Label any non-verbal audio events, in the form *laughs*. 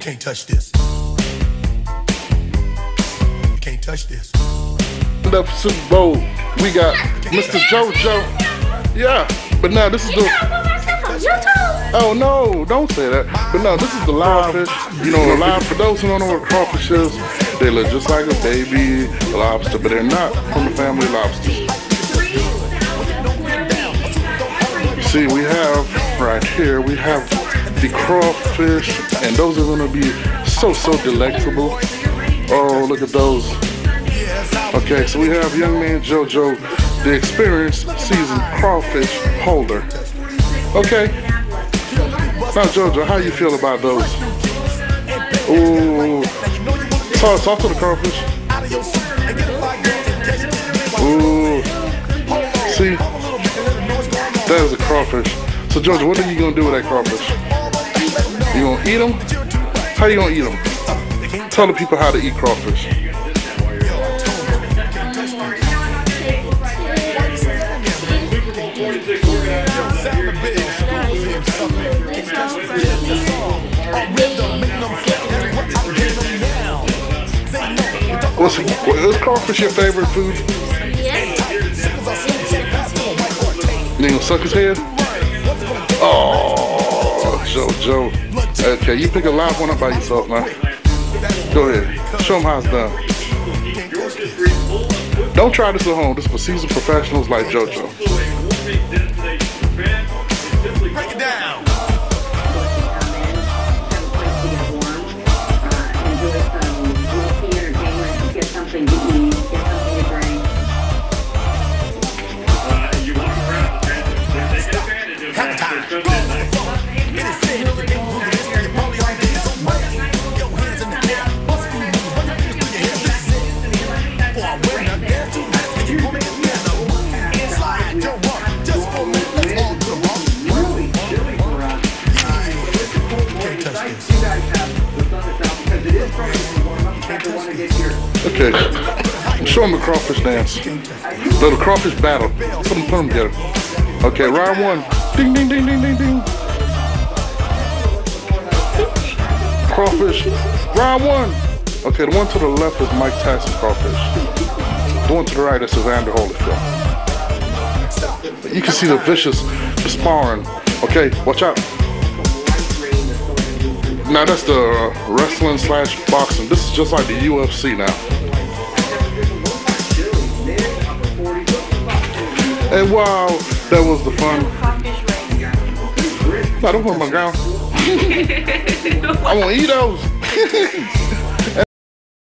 You can't touch this. You can't touch this. The Super Bowl, we got Mr. JoJo. Yeah, but now this is the. Oh no, don't say that. But no, this is the live fish. You know, the live for those who don't know what crawfish is, they look just like a baby lobster, but they're not from the family lobsters. See, we have right here, we have the crawfish, and those are gonna be so, so delectable. Oh, look at those. Okay, so we have young man JoJo, the experienced seasoned crawfish holder. Okay. Now JoJo, how you feel about those? Ooh. Talk, talk to the crawfish. Ooh. See? That is a crawfish. So JoJo, what are you gonna do with that crawfish? You gonna eat them? How you gonna eat them? Tell the people how to eat crawfish. What's what, is crawfish your favorite food? You ain't gonna suck his head? Oh, JoJo. Okay, you pick a live one up by yourself now. Go ahead. Show them how it's done. Don't try this at home. This is for seasoned professionals like JoJo. Break it down. Okay. Show them the crawfish dance. Little crawfish battle. Put them, put them together. Okay, round one. Ding, ding, ding, ding, ding, ding. Crawfish. Round one. Okay, the one to the left is Mike Tyson crawfish. The one to the right is Evander Holyfield. You can see the vicious sparring. Okay, watch out. Now that's the wrestling slash boxing. This is just like the UFC now. And wow, that was the fun. I don't put my ground. *laughs* I want to eat those. *laughs*